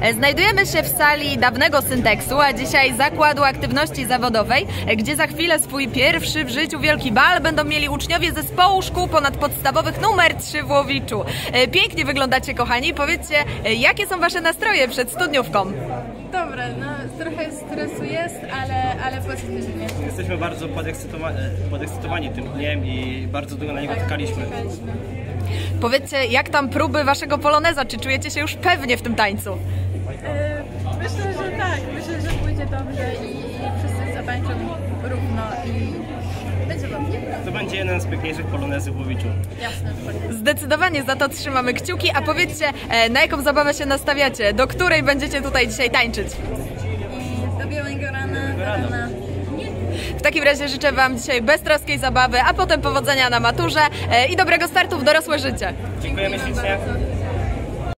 E, Znajdujemy się w sali dawnego Synteksu, a dzisiaj zakładu aktywności zawodowej, e, gdzie za chwilę swój pierwszy w życiu wielki bal będą mieli uczniowie zespołu szkół ponadpodstawowych numer 3 w Łowiczu. E, Pięknie wyglądacie, kochani. Powiedzcie, jakie są wasze nastroje przed studniówką? Dobre, no trochę stresu jest, ale, ale pozytywnie. Jesteśmy bardzo podekscytowa- podekscytowani tym dniem i bardzo długo na niego. Czekaliśmy. Powiedzcie, jak tam próby waszego poloneza? Czy czujecie się już pewnie w tym tańcu? E, Myślę, że tak. Myślę, że pójdzie dobrze i, i wszyscy zatańczą równo i będzie dobrze. To będzie jeden z piękniejszych polonezów w Łowiczu. Jasne. Zdecydowanie za to trzymamy kciuki, a powiedzcie, e, na jaką zabawę się nastawiacie? Do której będziecie tutaj dzisiaj tańczyć? I do białego rana, do rana. W takim razie życzę Wam dzisiaj beztroskiej zabawy, a potem powodzenia na maturze e, i dobrego startu w dorosłe życie. Dziękujemy ślicznie.